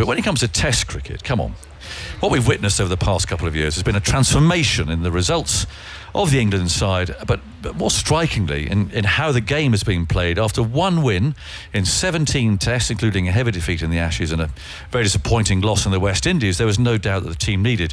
But when it comes to Test cricket, come on. What we've witnessed over the past couple of years has been a transformation in the results of the England side, but, but more strikingly in, in how the game has been played. After one win in 17 tests, including a heavy defeat in the Ashes and a very disappointing loss in the West Indies, there was no doubt that the team needed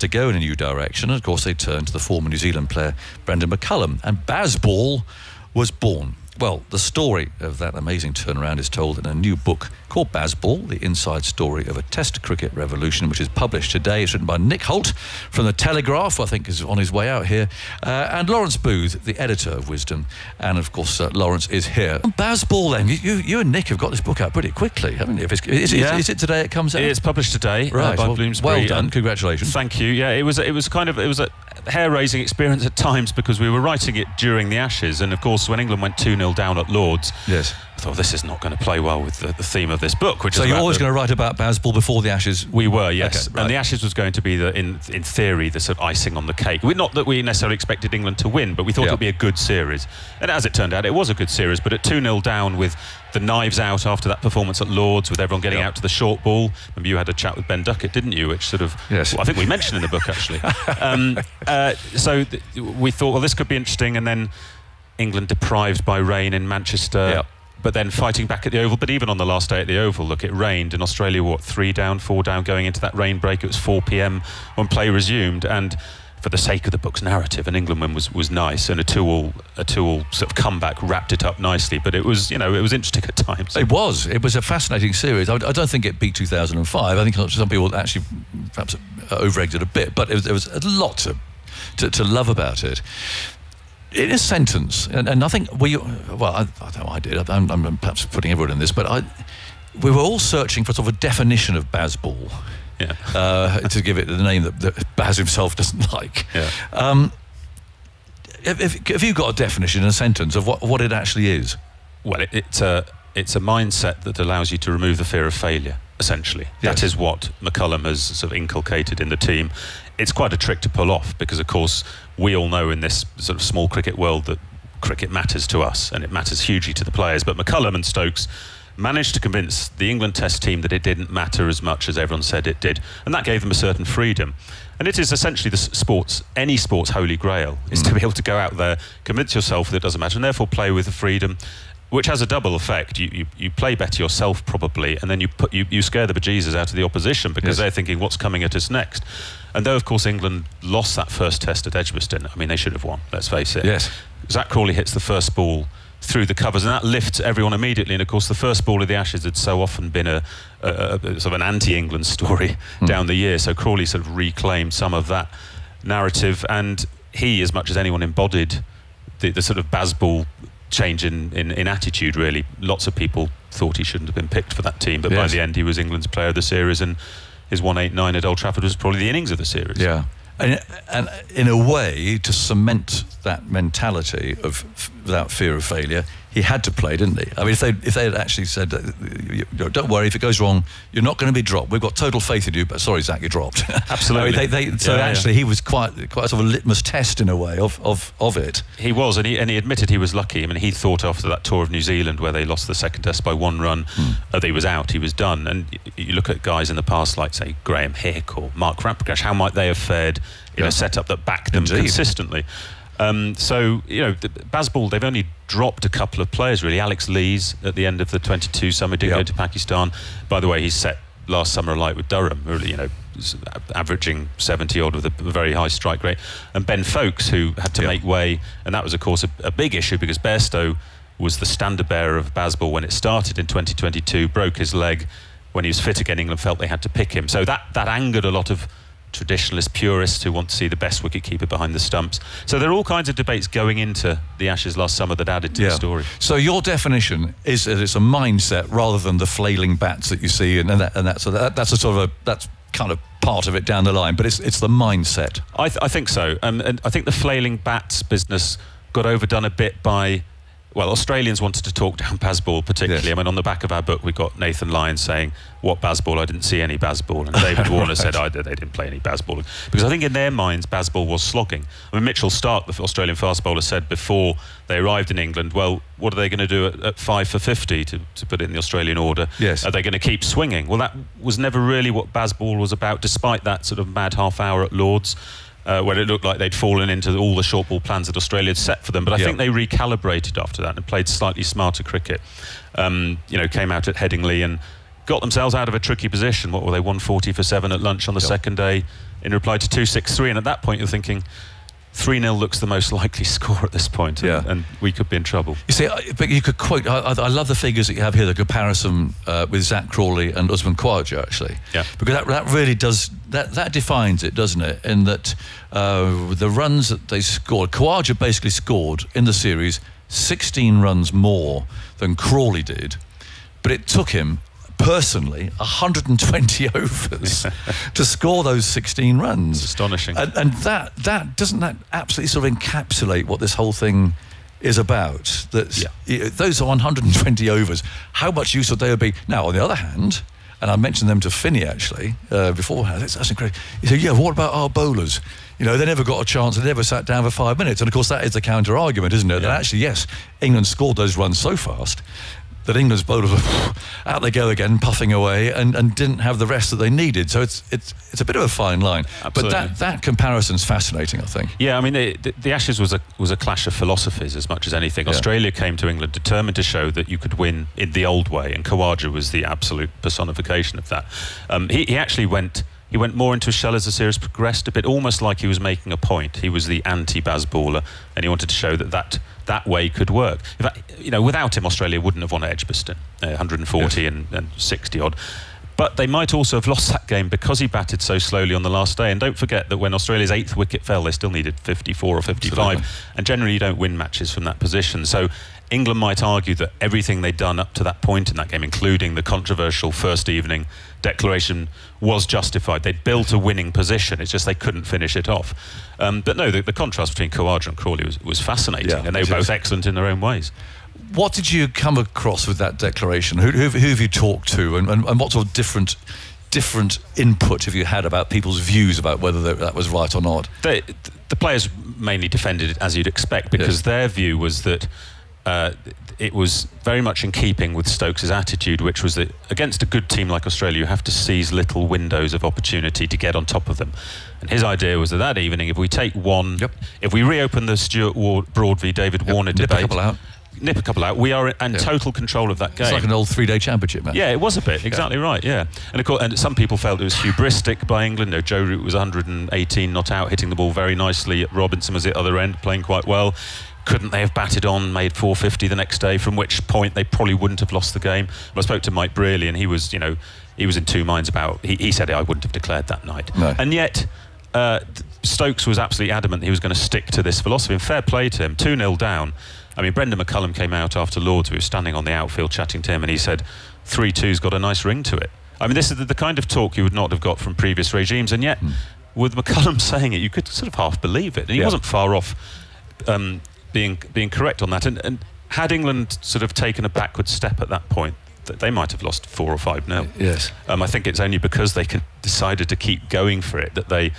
to go in a new direction. And of course, they turned to the former New Zealand player Brendon McCullum, and Bazball was born. Well, the story of that amazing turnaround is told in a new book called Bazball, the inside story of a Test cricket revolution, which is published today. It's written by Nick Hoult from The Telegraph, I think is on his way out here, uh, and Lawrence Booth, the editor of Wisden. And of course, uh, Lawrence is here. Bazball, then, you, you, and Nick have got this book out pretty quickly, haven't you? If it's, is, yeah. is, is, it today it comes out? It's published today uh, right. uh, by well, Bloomsbury. Well done, congratulations. Thank you. Yeah, it was, it was kind of, it was a hair-raising experience at times because we were writing it during the Ashes, and of course, when England went 2 0 down at Lords, yes. I thought this is not going to play well with the, the theme of this book. Which so you're always going to write about Bazball before the Ashes? We were, yes. Okay, right. And the Ashes was going to be, the, in in theory, the sort of icing on the cake. we not that we necessarily expected England to win, but we thought yep. it would be a good series. And as it turned out, it was a good series. But at 2 0 down with the knives out after that performance at Lords, with everyone getting yep. out to the short ball. Remember, you had a chat with Ben Duckett, didn't you? Which sort of, yes. Well, I think we mentioned in the book actually. um, uh, so we thought, well, this could be interesting. And then England deprived by rain in Manchester. Yep but then fighting back at the Oval. But even on the last day at the Oval, look, it rained in Australia. What three down, four down, going into that rain break. It was 4 p.m. when play resumed, and for the sake of the book's narrative, an England win was, was nice, and a two-all a two-all sort of comeback wrapped it up nicely. But it was you know it was interesting at times. It was it was a fascinating series. I, I don't think it beat 2005. I think some people actually perhaps over-egged it a bit, but it was, there was a lot to, to, to love about it in a sentence, and, and I think we, well, I, I don't know, I did. I'm, I'm, perhaps putting everyone in this, but I, we were all searching for sort of a definition of Bazball. Yeah. Uh, to give it the name that, that Baz himself doesn't like. Yeah. Um, have, have, you got a definition in a sentence of what, what it actually is? Well, it, it's a it's a mindset that allows you to remove the fear of failure. Essentially, yes. that is what McCullum has sort of inculcated in the team. It's quite a trick to pull off because, of course, we all know in this sort of small cricket world that cricket matters to us and it matters hugely to the players. But McCullum and Stokes managed to convince the England Test team that it didn't matter as much as everyone said it did, and that gave them a certain freedom. And it is essentially the sports, any sports holy grail, is mm. to be able to go out there, convince yourself that it doesn't matter, and therefore play with the freedom which has a double effect. You, you, you play better yourself probably, and then you put you, you scare the bejesus out of the opposition because yes. they're thinking what's coming at us next. And though of course England lost that first test at Edgbaston, I mean they should have won. Let's face it. Yes. Zak Crawley hits the first ball through the covers, and that lifts everyone immediately. And of course, the first ball of the Ashes had so often been a, a, a sort of an anti-England story mm. down the year. So Crawley sort of reclaimed some of that narrative, and he, as much as anyone, embodied the, the sort of Bazball change in, in, in, attitude, really. Lots of people thought he shouldn't have been picked for that team, but yes. by the end, he was England's player of the series, and his 189 at Old Trafford was probably the innings of the series. Yeah. And, and in a way, to cement that mentality of without fear of failure, he had to play, didn't he? I mean, if they if they had actually said, "Don't worry, if it goes wrong, you're not going to be dropped. We've got total faith in you." But sorry, Zak, you're dropped. Absolutely. I mean, they, they, so yeah, actually, yeah. he was quite quite sort of a litmus test in a way of, of, of it. He was, and he and he admitted he was lucky. I mean, he thought after that tour of New Zealand where they lost the second test by one run, uh, he was out. He was done. And you look at guys in the past like say Graeme Hick or Mark Ramprakash. How might they have fared in yeah. a setup that backed them Indeed. consistently? Um, so, you know, Bazball—they've only dropped a couple of players, really. Alex Lees at the end of the 22 summer did yep. go to Pakistan. By the way, he set last summer alight with Durham, really, you know, averaging 70 odd with a very high strike rate. And Ben Foakes, who had to yep. make way, and that was, of course, a, a big issue because Bairstow was the standard bearer of Bazball when it started in 2022, broke his leg. When he was fit again, England felt they had to pick him. So that, that angered a lot of traditionalist purists who want to see the best wicketkeeper behind the stumps. So there are all kinds of debates going into the Ashes last summer that added to yeah. the story. So your definition is that it's a mindset rather than the flailing bats that you see, and, and, that, and that, so that, that's a sort of a that's kind of part of it down the line, but it's it's the mindset. I, th- I think so, um, and I think the flailing bats business got overdone a bit by well, Australians wanted to talk down Bazball particularly. Yes. I mean, on the back of our book, we got Nathan Lyons saying, "What Bazball? I didn't see any Bazball." And David Warner Right. said, "I they didn't play any Bazball," because I think in their minds, Bazball was slogging. I mean, Mitchell Starc, the Australian fast bowler, said before they arrived in England, "Well, what are they going to do at, at five for fifty to, to put it in the Australian order? Yes. Are they going to keep swinging?" Well, that was never really what Bazball was about, despite that sort of mad half hour at Lords. Uh, where it looked like they'd fallen into all the short ball plans that Australia had set for them, but I Yeah. think they recalibrated after that and played slightly smarter cricket. Um, you know, came out at Headingley and got themselves out of a tricky position. What were they, 140 for seven at lunch on the Yeah. second day in reply to 263? And at that point, you're thinking, 3 0 looks the most likely score at this point, and, Yeah. and we could be in trouble. You see, I- but you could quote. I, I love the figures that you have here. The comparison uh, with Zak Crawley and Usman Khawaja, actually. Yeah. Because that, that really does that that defines it, doesn't it? In that uh, the runs that they scored, Khawaja basically scored in the series 16 runs more than Crawley did, but it took him personally 120 overs to score those 16 runs. It's astonishing. And, and that that doesn't that absolutely sort of encapsulate what this whole thing is about? That Yeah. those are 120 overs. How much use would they be? Now, on the other hand, and I mentioned them to Finney actually uh, beforehand. That's, that's incredible. He said, "Yeah, what about our bowlers? You know, they never got a chance. They never sat down for five minutes." And of course, that is the counter argument, isn't it? That actually, yes, England scored those runs so fast that England's bowlers were out they go again, puffing away, and, and didn't have the rest that they needed. So it's it's it's a bit of a fine line. But Absolutely. that that comparison's fascinating, I think. Yeah, I mean, the, the, the Ashes was a was a clash of philosophies as much as anything. Yeah. Australia came to England determined to show that you could win in the old way, and Khawaja was the absolute personification of that. Um, he, he actually went. He went more into his shell as the series progressed a bit, almost like he was making a point. He was the anti-Baz baller, and he wanted to show that that, that way could work. In fact, you know, without him, Australia wouldn't have won at Edgbaston, uh, 140 Yes. and, and 60 odd. But they might also have lost that game because he batted so slowly on the last day. And don't forget that when Australia's eighth wicket fell, they still needed 54 or 55. Absolutely. And generally, you don't win matches from that position. So England might argue that everything they'd done up to that point in that game, including the controversial first evening declaration, was justified. They'd built a winning position. It's just they couldn't finish it off. Um, but no, the, the contrast between Khawaja and Crawley was, was fascinating. Yeah, and they it were is. both excellent in their own ways. What did you come across with that declaration? Who, who, who have you talked to, and, and, and what sort of different different input have you had about people's views about whether that that was right or not? they, the players mainly defended it as you'd expect because Yes. their view was that uh, it was very much in keeping with Stokes' attitude, which was that against a good team like Australia, you have to seize little windows of opportunity to get on top of them. And his idea was that that evening, if we take one, Yep. if we reopen the Stuart Ward, Broad v David Warner debate, Nip a couple out. nip a couple out, we are in Yeah. total control of that game. It's like an old three-day championship match. Yeah, it was a bit. Exactly right. Yeah, and of course, and some people felt it was hubristic by England. No, Joe Root was 118 not out, hitting the ball very nicely. Robinson was at the other end, playing quite well. Couldn't they have batted on, made 450 the next day? From which point they probably wouldn't have lost the game. But I spoke to Mike Brearley, and he was, you know, he was in two minds about. He, he said I wouldn't have declared that night. No. And yet. Uh, Stokes was absolutely adamant he was going to stick to this philosophy. And fair play to him. 2 0 down. I mean, Brendon McCullum came out after Lords. We were standing on the outfield chatting to him, and he said, 3 2's got a nice ring to it. I mean, this is the, the kind of talk you would not have got from previous regimes. And yet, with McCullum saying it, you could sort of half believe it. And he Yeah. wasn't far off um, being, being correct on that. And, and had England sort of taken a backward step at that point, th- they might have lost 4 or 5 nil. Yes. Um, I think it's only because they could, decided to keep going for it that they.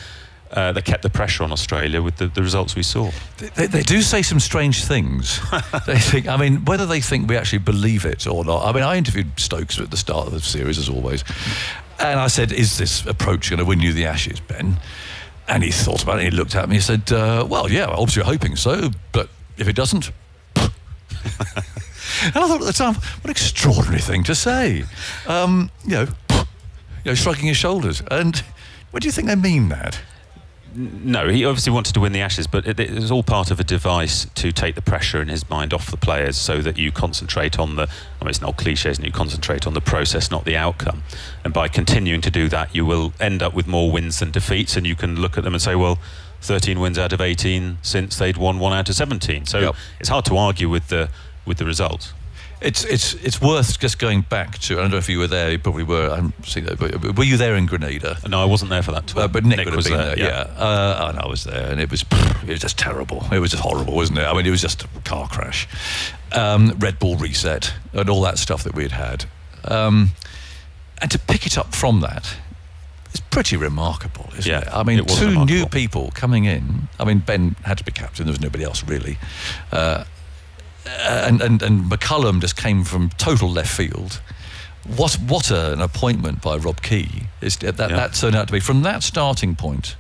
Uh, they kept the pressure on Australia with the, the results we saw. They, they do say some strange things. they think, I mean, whether they think we actually believe it or not. I mean, I interviewed Stokes at the start of the series, as always, and I said, "Is this approach going to win you the Ashes, Ben?" And he thought about it. He looked at me. He said, uh, "Well, yeah, obviously hoping so, but if it doesn't." and I thought at the time, what an extraordinary thing to say. Um, you know, you know, shrugging his shoulders. And where do you think they mean that? No, he obviously wanted to win the Ashes, but it, it was all part of a device to take the pressure in his mind off the players so that you concentrate on the, I mean, it's not cliche, isn't it? You concentrate on the process, not the outcome. And by continuing to do that, you will end up with more wins than defeats, and you can look at them and say, well, 13 wins out of 18 since they'd won one out of 17. So Yep. it's hard to argue with the, with the results. It's it's it's worth just going back to. I don't know if you were there. You probably were. I haven't seen that. But were you there in Grenada? No, I wasn't there for that tour. Uh, but Nick, Nick would was been there, there. yeah. Yeah, Uh, and I was there, and it was it was just terrible. It was just horrible, wasn't it? I mean, it was just a car crash, um, red ball reset, and all that stuff that we had had, um, and to pick it up from that. It's pretty remarkable, isn't Yeah, it? I mean, it was two new people coming in. I mean, Ben had to be captain. There was nobody else really. Uh, and, and, and McCullum just came from total left field. What what a, an appointment by Rob Key is that Yeah. that turned out to be from that starting point,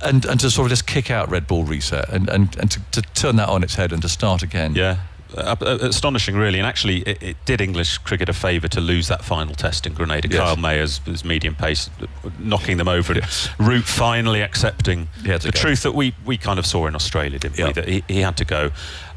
and and to sort of just kick out red ball reset and and, and to, to turn that on its head and to start again. Yeah. Uh, uh, astonishing, really, and actually, it, it did English cricket a favour to lose that final test in Grenada. Yes. Kyle Mayers his medium pace, knocking them over, Yes. and Root finally accepting He had to the go. truth that we, we kind of saw in Australia, didn't Yeah. we? That he, he had to go,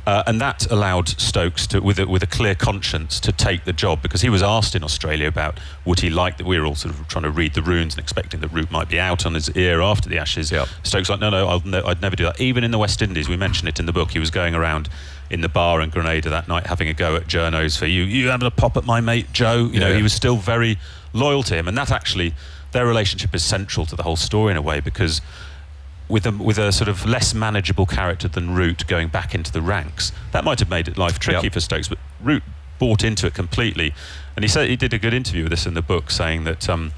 uh, and that allowed Stokes to, with a, with a clear conscience, to take the job because he was asked in Australia about would he like that. We were all sort of trying to read the runes and expecting that Root might be out on his ear after the Ashes. Yeah. Stokes like, no, no, I'll ne- I'd never do that. Even in the West Indies, we mentioned it in the book. He was going around in the bar in Grenada that night, having a go at journos for you. You having a pop at my mate Joe? You know, he was still very loyal to him, and that actually, their relationship is central to the whole story in a way because. With a, with a sort of less manageable character than Root going back into the ranks, that might have made it life tricky Yep. for Stokes. But Root bought into it completely, and he said he did a good interview with us in the book, saying that um,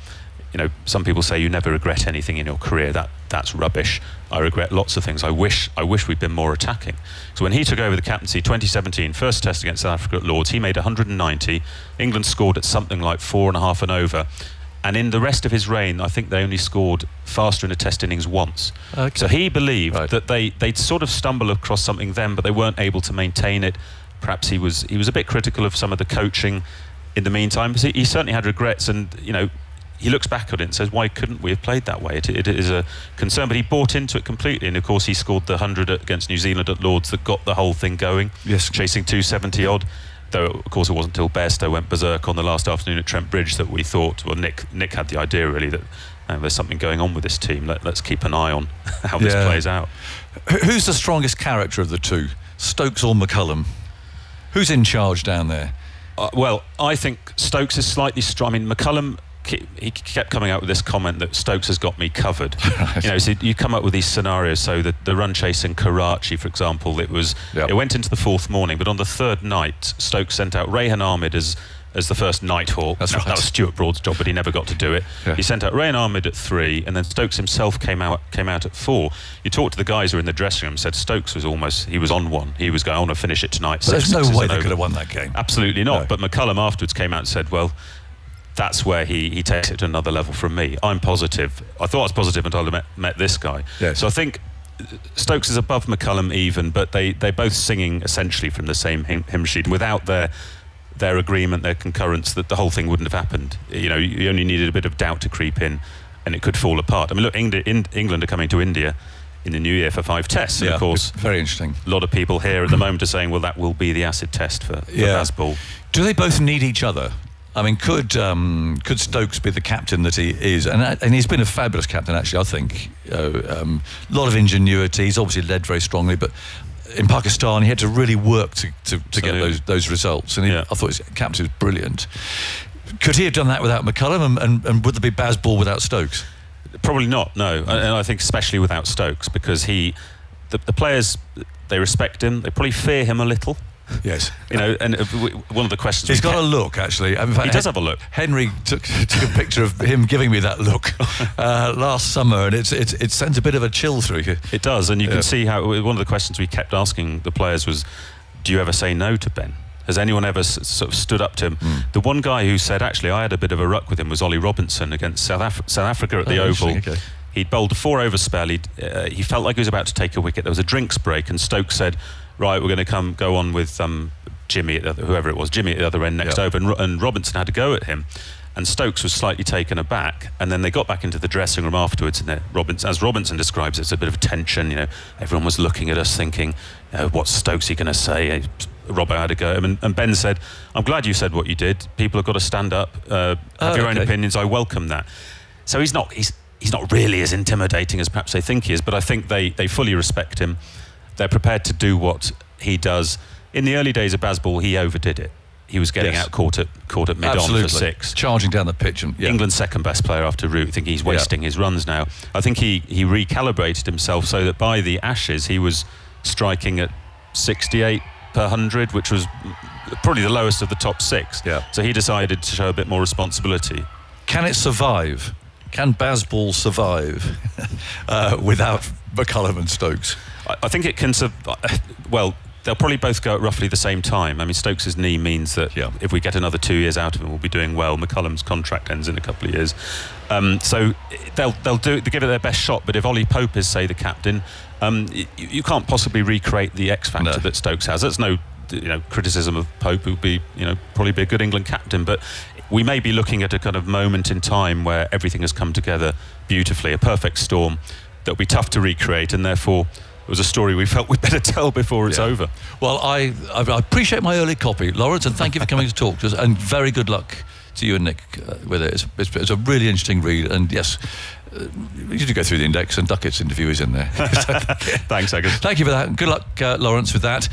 you know, some people say you never regret anything in your career. That that's rubbish. I regret lots of things. I wish I wish we'd been more attacking. So when he took over the captaincy, 2017, first test against South Africa at Lords, he made 190. England scored at something like four and a half and over. And in the rest of his reign, I think they only scored faster in a test innings once. Okay. So he believed Right. that they they'd sort of stumble across something then, but they weren't able to maintain it. Perhaps he was he was a bit critical of some of the coaching in the meantime. But he, he certainly had regrets, and you know he looks back on it and says, "Why couldn't we have played that way?" It, it is a concern, but he bought into it completely, and of course he scored the hundred against New Zealand at Lords that got the whole thing going. Yes. chasing 270 odd. Though of course it wasn't until Bairstow went berserk on the last afternoon at Trent Bridge that we thought, well, Nick Nick had the idea really that uh, there's something going on with this team. Let, let's keep an eye on how this Yeah. plays out. Who's the strongest character of the two, Stokes or McCullum? Who's in charge down there? Uh, well, I think Stokes is slightly strong. I mean, McCullum, he kept coming out with this comment that Stokes has got me covered. You know, so you come up with these scenarios. So the, the run chase in Karachi, for example, it was Yep. it went into the fourth morning, but on the third night, Stokes sent out Rehan Ahmed as as the first Nighthawk. That's Now, right. That was Stuart Broad's job, but he never got to do it. Yeah. He sent out Rehan Ahmed at three, and then Stokes himself came out came out at four. You talked to the guys who were in the dressing room, said Stokes was almost he was on one. He was going, I want to finish it tonight. But there's no way they over." could have won that game. Absolutely not. No. But McCullum afterwards came out and said, well, that's where he, he takes it to another level from me. I'm positive. I thought I was positive until I met, met this guy. Yes. So I think uh, Stokes is above McCullum even, but they, they're both singing essentially from the same hymn, hymn sheet. Without their their agreement, their concurrence, that the whole thing wouldn't have happened. You know, you only needed a bit of doubt to creep in, and it could fall apart. I mean, look, England, in, England are coming to India in the new year for five tests, and yeah, of course, very interesting. a lot of people here at the moment are saying, well, that will be the acid test for, for Yeah. Bazball. Do they both need each other? I mean, could um, could Stokes be the captain that he is? And uh, and he's been a fabulous captain, actually. I think a um, lot of ingenuity. He's obviously led very strongly, but in Pakistan, he had to really work to, to, to get those those results. And he, Yeah. I thought his captain was brilliant. Could he have done that without McCullum? And, and, and would there be Bazball without Stokes? Probably not. No, and and I think especially without Stokes because he, the, the players, they respect him. They probably fear him a little. Yes. You know, and uh, one of the questions he's got a look, actually. In fact, He does have a look. Henry took, took a picture of him giving me that look uh, last summer, and it's, it's, it sends a bit of a chill through you. It does, and you Yeah. can see how one of the questions we kept asking the players was, "Do you ever say no to Ben?" Has anyone ever sort of stood up to him? Hmm. The one guy who said, "Actually, I had a bit of a ruck with him," was Ollie Robinson against South, Af- South Africa at the Oh, Oval. okay. He'd bowled a four-over spell. He'd, uh, he felt like he was about to take a wicket. There was a drinks break, and Stokes said, "Right, we're going to come go on with um, Jimmy, at the whoever it was, Jimmy at the other end next over." And, and Robinson had to go at him, and Stokes was slightly taken aback. And then they got back into the dressing room afterwards, and there- Robinson, as Robinson describes, it's a bit of tension. You know, everyone was looking at us, thinking, uh, "What's Stokesy going to say?" Robbo had to go, and, and Ben said, "I'm glad you said what you did. People have got to stand up, uh, have Oh, your own opinions. I welcome that." So he's not he's he's not really as intimidating as perhaps they think he is, but I think they they fully respect him. They're prepared to do what he does. In the early days of Bazball, he overdid it. he was getting Yes. out caught at caught at mid on Absolutely. for six. Charging down the pitch. And, yeah. England's second best player after Root. I think he's wasting his runs now. I think he, he recalibrated himself so that by the Ashes he was striking at 68 per 100, which was probably the lowest of the top six. Yeah. So he decided to show a bit more responsibility. Can it survive? Can Bazball survive uh, without McCullum and Stokes? I, think it can. Well, they'll probably both go at roughly the same time. I mean, Stokes' knee means that Yeah. if we get another two years out of him, we'll be doing well. McCullum's contract ends in a couple of years, um, so they'll they'll do they give it their best shot. But if Ollie Pope is say the captain, um, you, you can't possibly recreate the X factor No. that Stokes has. That's no you know criticism of Pope, who'd be you know probably be a good England captain, but. We may be looking at a kind of moment in time where everything has come together beautifully, a perfect storm that'll be tough to recreate, and therefore it was a story we felt we'd better tell before it's Yeah. over. Well, I, I appreciate my early copy, Lawrence, and thank you for coming to talk to us. And very good luck to you and Nick uh, with it. It's, it's, it's a really interesting read. And yes, uh, you should go through the index, and Duckett's interview is in there. Thanks, Aggers. Thank you for that. and Good luck, uh, Lawrence, with that.